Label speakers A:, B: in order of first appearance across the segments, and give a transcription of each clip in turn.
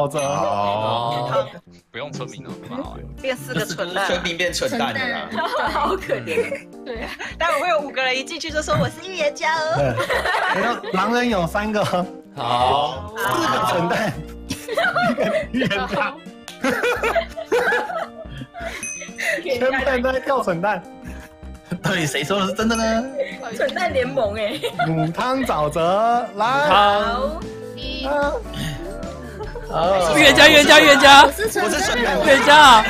A: 沼泽。
B: 哦，
C: 哦，
D: 不用村民了，蛮好玩。
E: 变四个蠢蛋，
B: 村民变蠢蛋了啦。
E: 好可怜。对，待会会有五个人一进去就说我是预言家哦。
A: 对，然后狼人有三个，好四
C: 好，
A: 个蠢蛋，一个预言家，全部人都在跳蠢蛋。
B: 到底谁说的是真的呢？
E: 蠢蛋联盟哎。
A: 母汤沼泽，来，
C: 好，
F: 一，
A: 啊
B: 哦
C: 预言家冤家冤家
F: 我是
B: 我是蠢蛋，
C: 冤家啊！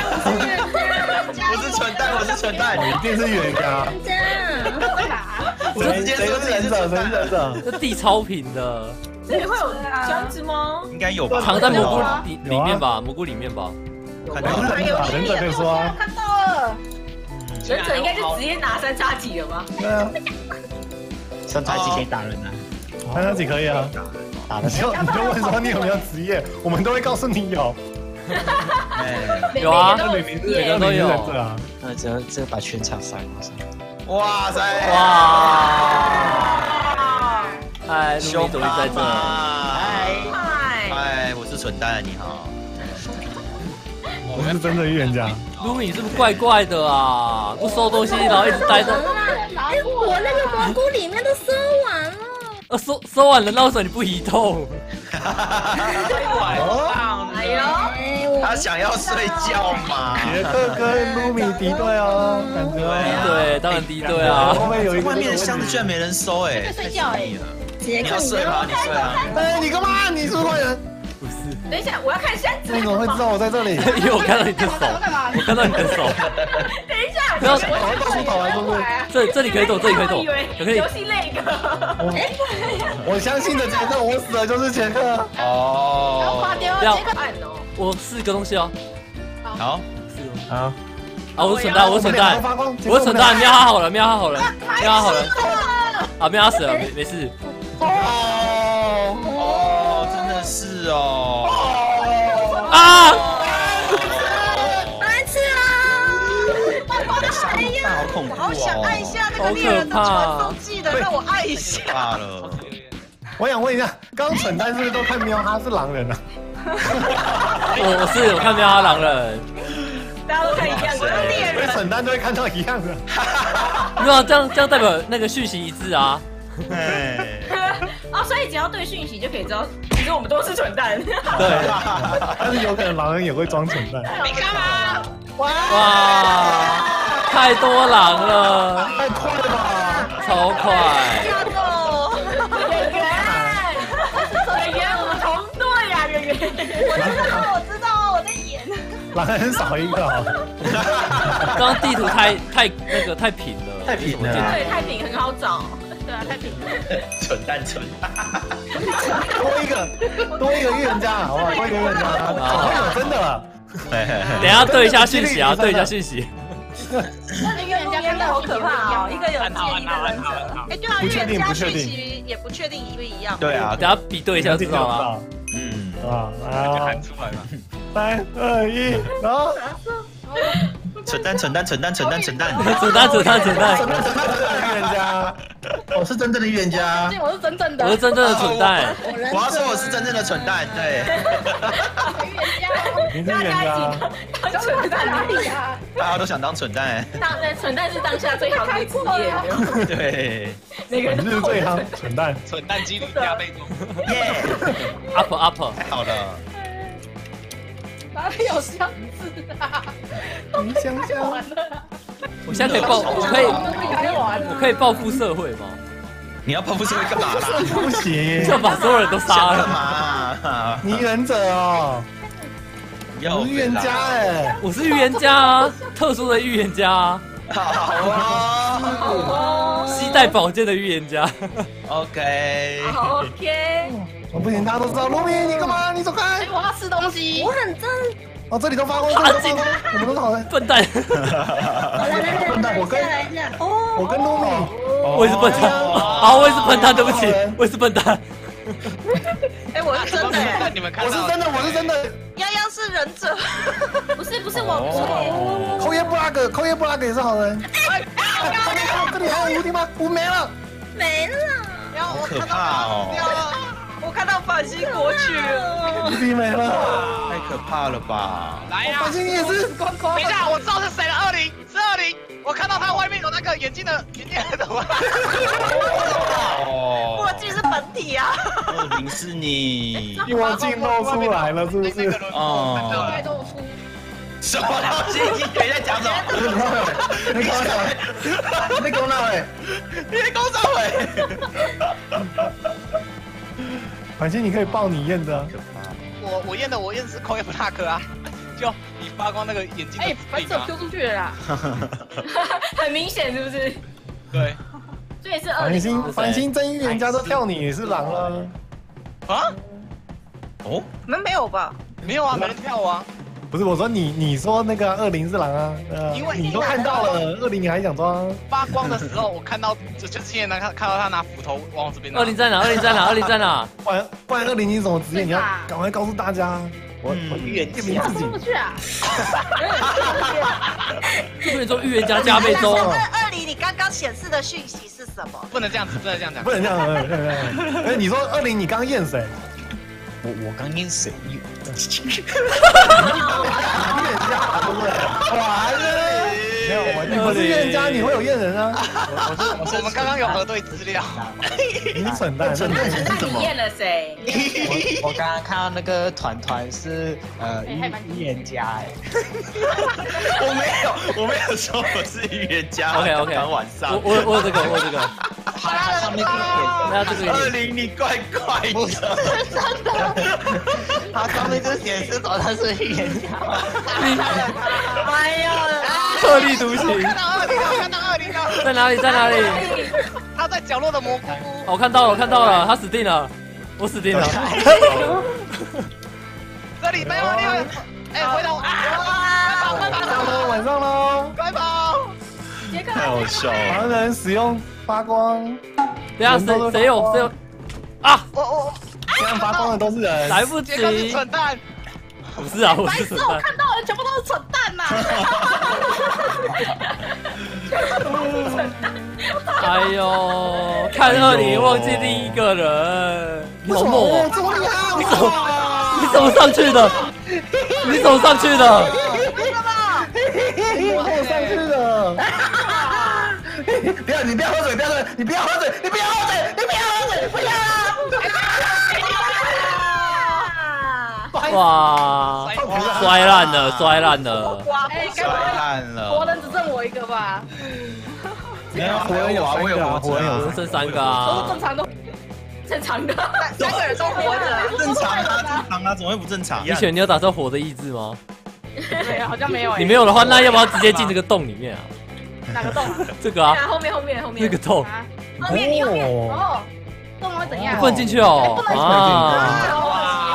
B: 我是蠢蛋，我是蠢蛋，
A: 一定是预言家。
F: 这样，
B: 我直接
A: 谁
B: 说自己是
A: 是忍者？谁是忍
B: 蠢蛋，
A: 者？
C: 这地超平的，
E: 这里会有箱子吗？
B: 应该有吧？
C: 藏在蘑菇里里面吧？蘑菇里面吧？
B: 看
A: 谁是忍者？忍者可以说啊。
E: 看到了。忍者应该就直接拿三叉戟了吧？
A: 对啊，
G: 三叉戟可以打人啊，
A: 三叉戟可以啊。
G: 打的
A: 时候你就问说你有没有职业，我们都会告诉你有。
B: 哎，
C: 有啊，每个都有
A: 啊。
G: 那这这把全场塞满上。
B: 哇塞，
C: 哇！嗨，露
B: 凶
C: 米终于在这。
B: 嗨，
E: 嗨，
B: 嗨，我是蠢蛋，你好。
A: 我是真的预言家。
C: 露米是不是怪怪的啊？不收东西，然后一直待着。
F: 哎，我那个蘑菇里面都收
C: 呃，收收完了，那为什么你不移动？
E: 太晚了，
F: 哎，呦
B: 他想要睡觉嘛？
A: 杰克跟卢米敌对哦，感觉。
C: 对，当然敌对啊。
A: 后面有一个
B: 外面的箱子居然没人收，哎，
F: 睡觉哎，杰
B: 你
F: 克你
B: 要睡吗？你睡啊？
A: 哎，你干嘛？你是不是坏人？
E: 等一下，我要看箱子。
A: 你怎么会知道我在这里？
C: 因为我看到你的手，我看到你的手。
E: 等一下，
C: 不要
A: 我要到处跑来是不是？
C: 这这里可以走，这里可以走
E: 我以为，
C: 可以
E: 游。戏那个。
A: 我相信的杰克，我死了就是杰克。
B: 哦，
C: 不要，
E: 按哦。
C: 我四个东西哦。
B: 好，
C: 四个
A: 好，
C: 啊，我是蠢蛋，我是蠢蛋，我是蠢蛋，喵哈好了，喵哈好了，喵哈好了。啊，喵哈死了，没没事。
A: 哦，
B: 哦，真的是哦。
C: 啊！
F: 白痴啊！
B: 哎呀，好恐怖
E: 好想
B: 哦！
E: 按一下那个猎人的传送技能，让我按一下。
B: 怕了，
A: 我想问一下，刚刚蠢蛋是不是都看喵哈是狼人啊？
C: 我我是我看喵哈狼人，
E: 大家都看一样的猎
A: 因为
E: 人。
A: 蠢蛋都会看到一样的。
C: 没有这样这样代表那个讯息一致啊。
B: 哎，
E: 哦，所以只要对讯息就可以知道，其实我们都是蠢蛋。
C: 对，
A: 但是有可能狼人也会装蠢蛋，
E: 你干嘛？
C: 哇，太多狼了，
A: 太快了吧！
C: 超快。
E: 要走，圆圆，圆圆，我们同队呀，圆圆。我知道，我知道，我在演。
A: 狼人少一个哦，
C: 刚刚地图太太那个太平了，
B: 太平了
E: 对，太平很好找。对啊，太平。
B: 蠢蛋蠢蛋，
A: 多一个，多一个预言家，好不好？多一个预言家，好像有真的了。
C: 等一下对一下讯息啊，对一下讯息。
E: 那那个预言家好可怕哦，一个有建议的。哎，对啊，预
A: 不确定
E: 言家
A: 不确定
E: 讯息也不确定一不一样。
B: 对啊
C: 等，下比对一下知道吗？
B: 嗯，
A: 啊，来啊
D: 喊，出来嘛。
A: 三二一，然后
B: 蠢蛋蠢蛋蠢蛋蠢蛋蠢蛋，
C: 蠢蛋，蠢蛋，蠢蛋，
A: 蠢蛋，蠢蛋预言家？
B: 我是真正的预言家。
F: 我是真正
C: 我是真正的蠢蛋。
B: 我要说我是真正的蠢蛋，对，
A: 你是预言家，
E: 当蠢蛋哪里啊？
B: 大家都想当蠢蛋，
E: 当对蠢蛋是当下最好的职业。
B: 对，
E: 每个人都
A: 你是最好蠢蛋。
D: 蠢蛋几率加倍中。
B: 耶
C: ，up up，
B: 太好了，
F: 哪里有箱子啊？
A: 你想想，
C: 我现在可以报，我可以我可以报复社会吗？
B: 你要报复社会干嘛啦？
A: 不行，
C: 就把所有人都杀了。
B: 嘛？
A: 你忍者哦，预言家哎，
C: 我是预言家啊，特殊的预言家啊，
B: 好啊
C: 携带宝剑的预言家。
E: ，OK，OK，
A: 我不行，大家都知道。卢米，你干嘛？你走开！
F: 我要吃东西。我很正。
A: 哦，这里都发光，这里都发光，我们都是好人。
C: 笨蛋，
A: 笨蛋，我跟我跟卢米，
C: 我也是笨蛋。啊，我也是笨蛋，对不起，我也是笨蛋。
E: 哎，我是真的，
D: 你们看到
A: 我是真的，我是真的。
E: 泱泱是忍者，不是不是我，不是我。
A: 扣耶布拉格，扣耶布拉格也是好人。这里还有无敌吗？我没了。
E: 没了，
B: 好可怕哦，
E: 我看到反星过去了。
A: 无敌没了。
B: 太可怕了吧？
D: 来呀！
A: 反星你也是。
D: 等一下，我知道是谁了，二零是二零，我看到他外面有那个眼镜的眼镜的头。
B: 哦
E: 墨，镜是本体啊。
B: 二零是你。
A: 帝王镜露出来了，是不是？
B: 哦，什么东西？你在讲什么？
A: 你讲啥？你讲哪位？
B: 你在讲啥喂？
A: 反正你可以报你验的。
D: 我我验的我验的是空 F 大克啊，就你发光那个眼睛的
F: 哎，
D: 指令啊。
F: 反手丢出去了啦，
E: 很明显是不是？
D: 对
E: 这也是二零。
A: 繁星，繁星真预言家都跳你，也是狼了。
D: 啊，
B: 哦，
E: 你们没有吧？
D: 没有啊，没人跳我啊。
A: 不是我说你，你说那个二零是狼啊？呃
D: 因为
A: 你都看到了，二零你还想装？
D: 发光的时候，我看到就就之前能看看到他拿斧头往我这边拿。
C: 二零在哪？二零在哪？二零在哪？
A: 不然不然二零你是什么职业？你要赶快告诉大家。我
B: 嗯
A: 我预言证明
F: 他
A: 自己
F: 出不。去啊，
C: 预言家加倍周？
E: 那二零，你刚刚显示的讯息是什么？
D: 不能这样子，不能这样讲
A: 不。能这样，不能这样。哎，你说二零你刚验谁？
G: 我我刚验谁？
A: 哈哈哈哈哈？完了。没有，我你不是预言家，你会有验人啊？
G: 我是我是
D: 我们刚刚有核对资料，
A: 你是蠢蛋，
B: 蠢蛋是什么？
E: 那你验了谁？
G: 我我刚刚看到那个团团是呃预预言家哎，
B: 我没有，我没有说我是预言家。
C: OK OK，
B: 晚上
C: 我我我有这个，我有这个，
G: 他他上面这个点，
C: 那这个
B: 二零，你怪怪的。
G: 他上面就显示说他是预言家。
E: 哎呀，
C: 特立独行，
D: 看到二零了，看到二零了，
C: 在哪里？在哪里？
D: 他在角落的蘑菇屋。
C: 哦我看到了，我看到了，他死定了，我死定了。
D: 这里没有没有，哎，回头啊！快跑
A: 晚上喽，晚上喽。
D: 快跑！
F: 杰克
B: 太好笑了。
A: 盲人使用发光，
C: 等下谁谁有谁有啊？
D: 我我
A: 这样发光的都是人。
C: 来不
D: 杰克蠢蛋，
C: 不是啊，我
F: 白痴，我
C: 是蠢蛋。
F: 看到了全部都是蠢蛋呐！
C: 哎呦，看二你忘记第一个人，你好猛哦！
A: 这么！
C: 你怎么你怎么上去的？你怎么上去的？
A: 我上去的。不要，你不要喝水，不要喝水，你不要喝水，你不要喝水，你不要喝水，不要！
C: 哇，摔烂了，摔烂了。
F: 哎，该
B: 摔烂了。
F: 活人只剩我一个吧？
A: 没有，活人有三个啊，活人有
C: 我剩三个
F: 都是
C: 啊
F: 正，常的，
E: 正常的，三个人都活着。
B: 正常啊，正常啊，怎么会不正常？
C: 你选你有打算活的意志吗？
F: 对，好像没有哎。
C: 你没有的话，那要不要直接进这个洞里面啊？
F: 哪个洞啊？
C: 这个啊，
E: 后面后面后面
C: 那个洞，
F: 啊
E: 后面你后
A: 哦，
F: 洞会怎样？
C: 不能进去哦啊！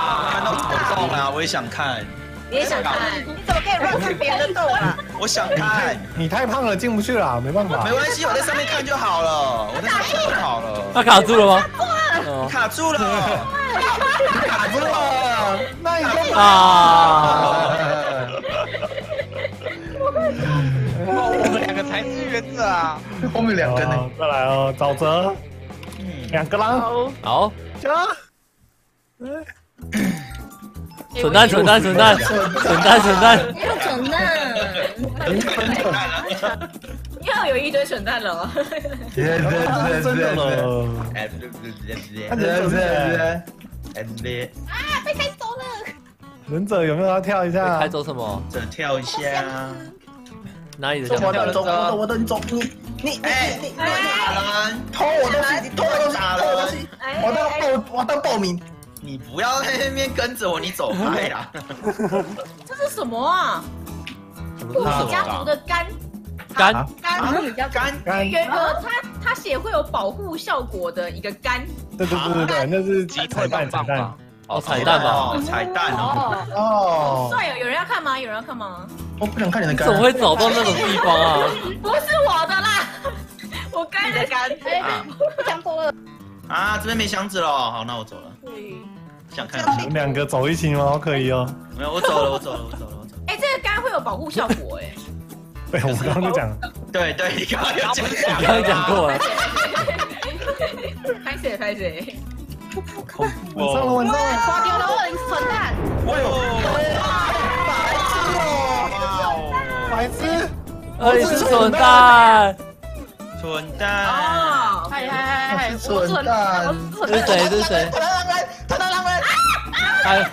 B: 看到这个洞啊，我也想看，
E: 你也想看？你怎么可以乱看别人的洞啊？
B: 我想看。
A: 你太胖了，进不去了，没办法
B: 没。关系，我在上面看就好了，我在上面看就好了。
C: 他卡住了吗？哦
B: 卡住了，
A: 卡住了，那你就
C: 啊！
D: 我们两个才是预言者啊！
B: 后面两个呢。
A: 好再来哦，沼泽，两个狼，
C: 好，
A: 加。
C: 蠢蛋，蠢蛋，蠢蛋，蠢蛋，蠢蛋。
E: 没有蠢蛋，又有一堆蠢蛋了哦。
A: 真的了，
F: 啊，被开走了。
A: 忍者有没有要跳一下？
C: 开走什么？
B: 这跳一下。
C: 哪里的？
A: 我的走，我的我的走，你你
B: 哎，你打人，
A: 偷我东西，偷我东西，偷我东西，我当报我当报名。
B: 你不要在那边跟着我，你走开啦。
E: 这是什么啊？
C: 什么
E: 布
C: 是什么？
E: 里家族的肝
C: 肝
E: 肝，
B: 干
A: 干，
E: 有一个它它写会有保护效果的一个肝。
A: 对对对对对，那是
D: 鸡
A: 腿蛋彩蛋。
C: 哦，彩蛋吧？
B: 哦，彩蛋哦。
F: 哦，
A: 哦，
E: 帅哦！有人要看吗？有人要看吗？
A: 我不想看你的肝
C: 怎么会找到那种地方啊？
E: 不是我的啦，我肝的肝。
F: 哎，不想走了。
B: 啊，这边没箱子了，好，那我走了。
F: 对，
B: 想看
A: 你们两个走一起吗？好可以哦。
B: 没有，我走了，我走了，我走了，我走了。
E: 哎，这个杆会有保护效果哎。
A: 对，我刚刚就讲，
B: 对对，你刚刚有讲
C: 你刚刚讲过了，
E: 拍谁拍谁？
A: 我上了，我上了，
F: 花丢了二零蠢蛋，
A: 白痴！
C: 二零是蠢蛋，
B: 蠢蛋，
E: 哦，
F: 嗨嗨嗨嗨，
A: 我
F: 我蠢
A: 是蠢蛋
F: 我是蠢
C: 这是谁？这是谁？
A: 他当人，他当人！
C: 哎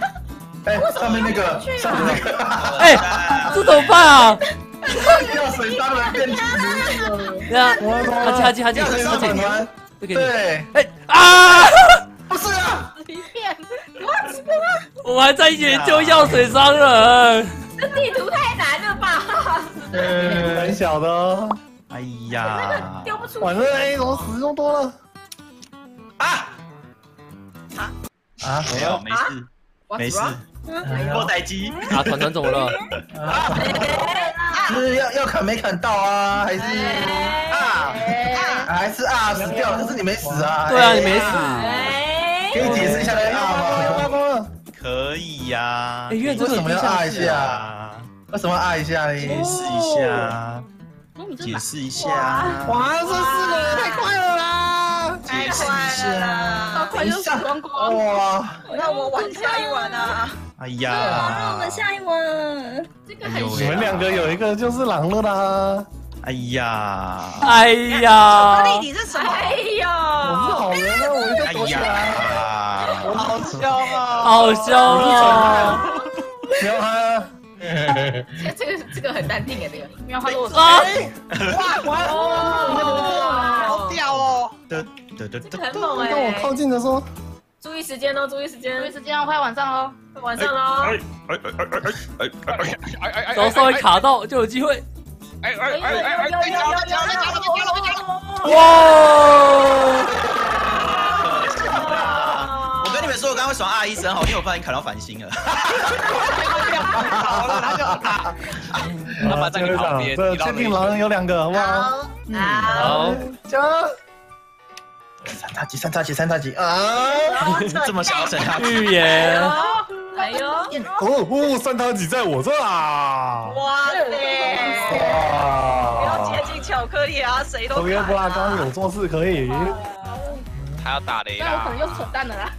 A: 哎，上面那个，上面那个，
C: 哎，这怎么办啊？
A: 药水当人变成
C: 对啊，哈基哈基哈基
A: 药水当
C: 哈基
A: 粉，团，
C: 这给你。
A: 对，
C: 哎啊！
A: 不是啊，
F: 一片，
C: 我还在研究药水商人。
E: 这地图太难了吧？
A: 很小的哦，
B: 哎呀，
E: 丢不出去。
A: 反正 A 怎么死用多了
B: 啊，
A: 啊啊？
B: 没有，没事，没事，过待机，
C: 啊，团团怎么了？
A: 是要要砍没砍到啊？还是
E: 啊
A: 还是啊死掉？可是你没死啊？
C: 对啊，你没死。
E: 哎，
A: 可以解释一下那个啊吗？
B: 可以呀
C: 哎，，为
A: 什么要啊一下？
B: 啊，
A: 为什么啊一下
B: 解
A: 呢？
B: 释一下，解释一下，
A: 哇，这四个人太快了啦！
B: 解释一下，
F: 好快就死光光，
A: 哇，
E: 那我玩下一晚啊！
B: 哎呀，那我们
E: 下一晚。
F: 这个很
A: 你们两个有一个就是狼了啦！
B: 哎呀，
C: 哎呀！
E: 你是什么？哎呀，
A: 我是好人啊，我一个
B: 哎
A: 躲起来。
B: 呀，
G: 好笑啊！
C: 好凶哦！
A: 喵哈！
E: 这个这个很淡定哎，这个。
F: 喵花落
C: 啊！
E: 哦，
D: 好屌哦！
B: 得得得得，
E: 这个很猛
A: 跟我靠
E: 哎！
A: 近的时候，
E: 注意时间哦，注意时间
F: 注意，时间要快晚上喽，
E: 晚上喽。
B: 哎哎哎哎哎哎哎哎哎
C: 只要稍微卡到就有机会。
D: 哎哎哎哎哎！被夹了，被夹了，被夹了，被夹了，被夹了！
C: 哇！
B: 我刚刚会爽啊一声哈，因为我发现砍到繁星了。
D: 好了，他就打。他把在你旁边，
A: 这
D: 你老
A: 确定狼人有两个，好不好？
E: 好，
C: 好，
A: 加三叉戟，三叉戟，三叉戟啊！
B: 这么想要省下去，
C: 预言。
E: 哎呦，
A: 哦哦，三叉戟在我这啊！
E: 哇塞！不要
A: 哇！
E: 接近巧克力啊，谁都
A: 头约布拉刚刚有做事可以，
D: 他要打雷啦
F: 那我可能！又扯淡了啦。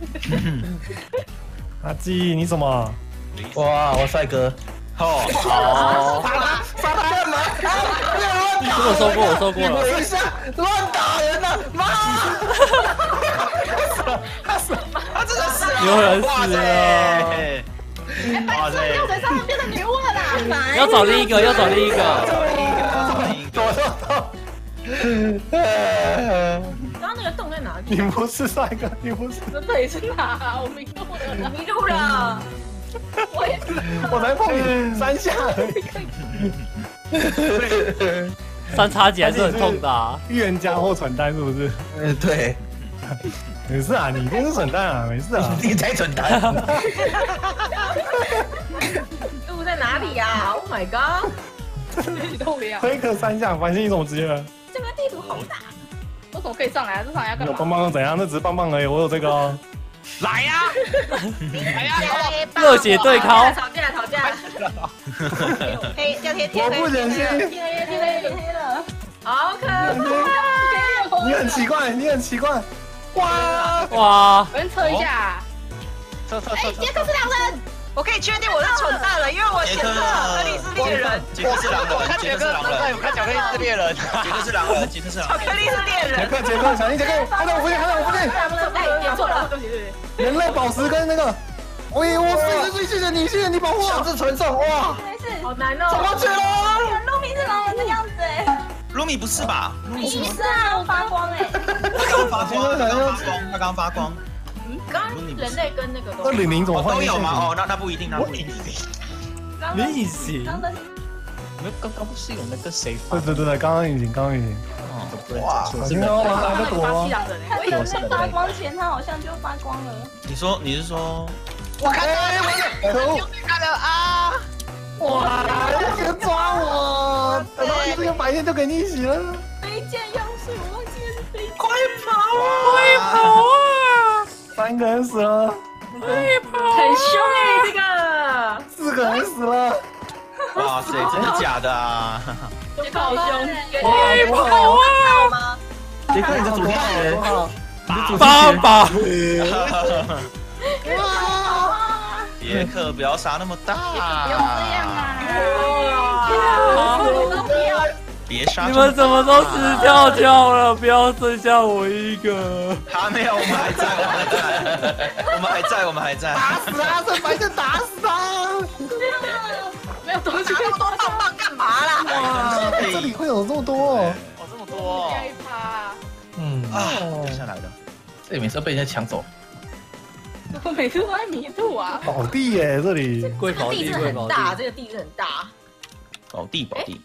A: 阿基你怎么？哇，我帅哥！
B: 哦，
C: 好，
A: 杀他干嘛？
C: 这个我收过，我收过了。
A: 等一下，乱打人呐！妈！
B: 他真的死了，
C: 有人
B: 哇
C: 死了，
B: 塞！哇塞！
F: 药水商人变成女巫了啦！
C: 要找另一个，要找另一个。
A: 躲到到。
E: 刚刚那个洞在哪里？
A: 你不是帅哥，你不是，
F: 这里是哪？我迷路了。
E: 迷路了。
F: 我也
A: 我才碰你三下而已。
C: 三叉戟还是很痛的啊。
A: 预言家或蠢蛋是不是？嗯，对。没事啊，你一定是蠢蛋啊，没事啊。你才蠢蛋。
E: 路在哪里呀？Oh my god！
A: 推个三下，反正你怎么直接了？
E: 这个地图好大。
F: 我可以上来啊？这上来要干
A: 有棒
F: 嘛？
A: 棒怎样？那只是棒棒而已，我有这个哦。
D: 来呀！来呀！
C: 热血对抗
E: 吵架吵架。黑掉贴贴
A: 我不忍心，
F: 天黑了，天黑了。
E: 好可怕！
A: 你很奇怪，你很奇怪。哇！
C: 哇！
F: 我先测一下。
D: 测测测哎
F: 杰克是两人，
E: 我可以确定我是蠢蛋了，因为我
B: 杰克
E: 选择巧克力是猎人，
B: 杰克是狼
D: 我
B: 人，
D: 看杰克，
B: 是狼，人，
D: 我看巧克力是猎人。
B: 杰克是狼人，杰克是狼人。
E: 巧克力是猎
A: 杰
E: 人。
A: 克，杰克，小心杰克，看到我附近，看到我附近，
E: 哎，点错了，对。
A: 人类宝石跟那个，喂，我谢谢谢谢你，谢谢你保护我。强制传送，哇！
E: 好难哦。
A: 怎么去了？
H: 露米是狼人的样子哎，
B: 露米不是吧？露米是
H: 啊，我发光哎，
B: 他刚发光，他刚发光，他刚发光。
E: 刚刚人类跟那个
A: 二零零怎么
B: 哦，
A: 换
B: 都有吗？哦，那那不一定，那不一定。
C: 你行，
H: 刚刚
G: 没有刚刚不是有那个谁
A: 对对对对，刚刚已经，刚刚已经。
G: 哇，
A: 小心哦，还在躲哦。
H: 他人类发光前，他好像就发光了。
B: 你说你是说？
D: 我看到
A: 哎，
D: 了，
A: 我可恶！
D: 看了啊！
A: 哇，这个抓我！等到这个白天就给你洗了。
H: 飞剑样式，我忘记是飞剑。
A: 快跑啊！三个人死了，
E: 很凶哎，这个。
A: 四个人死了。
B: 哇塞，真的假的啊？
E: 杰克好凶，
C: 快跑啊！
E: 吗？
A: 杰克，你的主题曲，
C: 爸爸，
B: 杰克不要杀那么大，
H: 不用这样啊！
B: 别杀
C: 你们怎么都死翘翘了？不要剩下我一个。
B: 还没有，我们还在，我们还在，我们还在，我们还在。
A: 打死他，这白线打死他！
F: 没有东西
E: 拿那么多棒棒干嘛啦？
A: 哇，这里会有这么多哦。
B: 哦，这么多
F: 害怕。
A: 嗯，
B: 啊，掉下来的。
A: 这里每次都被人家抢走，
F: 我每次都在迷路啊！
A: 宝地耶，这里。
C: 贵宝地，
E: 地是
C: 贵宝
E: 很大，
C: 地。
E: 这个地是很大。
B: 宝地，宝地，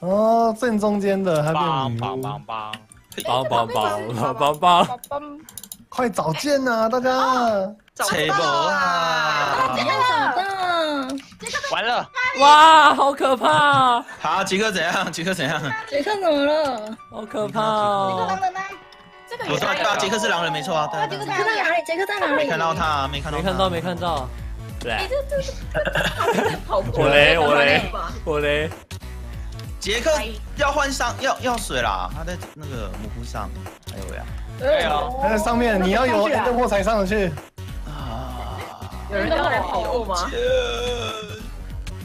A: 哦，正中间的它变女巫，
G: 棒棒棒棒，
C: 棒棒棒棒
A: 快找剑呐，大家！
E: 找到啊！
G: 完了，
C: 哇，好可怕，
B: 好，杰克怎样？杰克怎样？
H: 杰克怎么了？
C: 好可怕哦！
H: 人呢？
E: 这个
B: 我杰克是狼人没错啊，
H: 杰克在哪里？杰克在哪里？
B: 没看到他，没看到，
C: 没看到，没看到。对，我嘞，我嘞，我嘞。
B: 杰克要换上，要要水啦，他在那个蘑菇上，还有呀。
G: 对啊，
A: 他在上面，你要有 Ender 破才上得去。
B: 啊！
E: 有人要来跑步吗？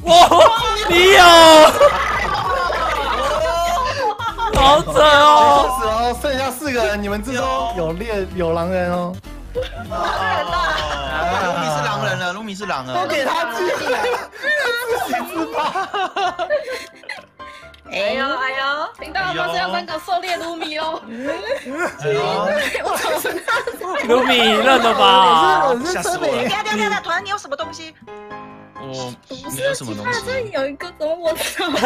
C: 哇，你有，好准哦！
A: 死哦，剩下四个人，你们之中有猎有狼人哦。
B: 啊卢米是狼人了，卢米是狼人
A: 都
B: 了。
A: 给他机会，自己自拔。
E: 哎呦哎呦！
F: 听到了吗？这要三个狩猎卢米哦。
B: 哎呦
H: 我怎么
C: 卢米认了吧？
A: 我是村民
B: 吓死我了
E: 等一下等下等下，团你有什么东西？
B: 我没有什么东西。
H: 这有一个怎么我找的？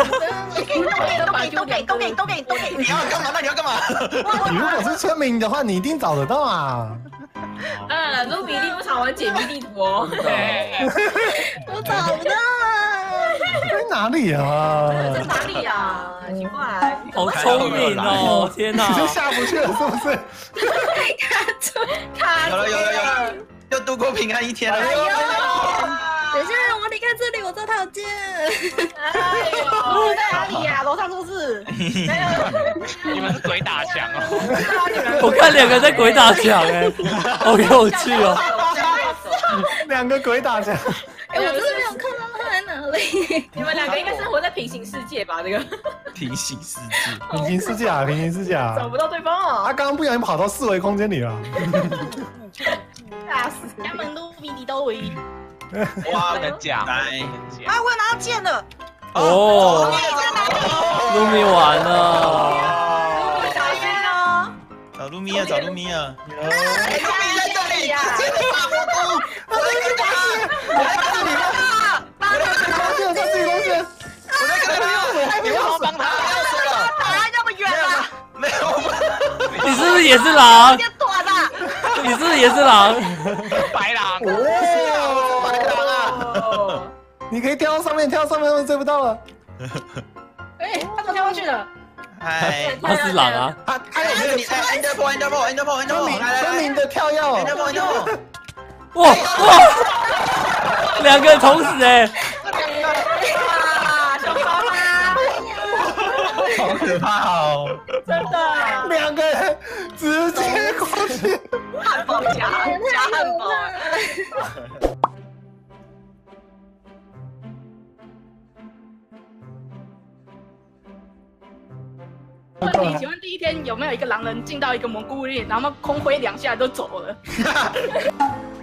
E: 都给都给都给都给都给都给！
B: 你要干嘛？那你要干嘛？
A: 你如果是村民的话，你一定找得到啊。
E: 呃，卢米一定不常玩解密地图哦。
H: 我找不到。
A: 在哪里啊？
E: 在哪里呀？奇怪，
C: 好聪明哦！天哪
A: 你！就下不去了，是不是？
E: 卡
B: 有了有了有了，又度过平安一天了。
H: 等一下，我离开这里，我这套剑。
E: 哎呦，在哪里呀？楼上是不是？
G: 你们是鬼打墙哦。
C: 我看两个在鬼打墙，哎，好有趣哦！
A: 两个鬼打架，
E: 你们两个应该生活在平行世界吧？这个
B: 平行世界，
A: 平行世界啊，平行世界啊
E: 找。不到对方啊
A: 他
E: 哦，
A: 刚刚不小心跑到四维空间里了。
E: 吓死！
H: 他们都比你都为。
B: 哇
G: 不能讲，
B: 来，
G: 不能讲
E: 啊，我有拿到剑了！
C: 哦，露米完了，
B: 哦，
E: 小心哦！
B: 找露米啊，找露米啊！
E: 露米在这里呀！
A: 空
B: 你
C: 是不是也是狼？你是不是也是狼？
G: 白狼，
A: 哦，白狼啊！
E: 哦，
A: 你可以跳到上面，跳到上面，他们追不到了。
F: 哎，他怎么跳上去了？
B: 哎，
C: 他是狼啊！
A: 他他有
B: 没有你，哎，Ender Pearl，Ender Pearl，Ender Pearl，Ender
A: 村民的跳跃
B: Pearl，
C: 哇哇，两个人同时哎，
E: 啊，小宝啦，
B: 好可怕哦！
E: 真的，
A: 两个人直接过去。
E: 汉堡夹夹汉堡。
F: 问你，请问第一天有没有一个狼人进到一个蘑菇里，然后空挥两下就走了？